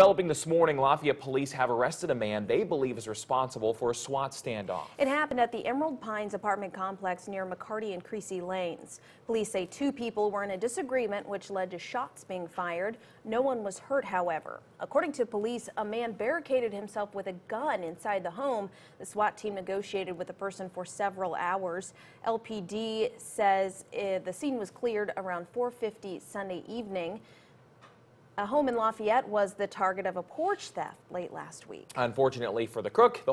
Developing this morning, Lafayette police have arrested a man they believe is responsible for a SWAT standoff. It happened at the Emerald Pines apartment complex near McCarty and Creasy Lanes. Police say two people were in a disagreement which led to shots being fired. No one was hurt, however. According to police, a man barricaded himself with a gun inside the home. The SWAT team negotiated with the person for several hours. LPD says uh, the scene was cleared around 4:50 Sunday evening. A home in Lafayette was the target of a porch theft late last week. Unfortunately for the crook, the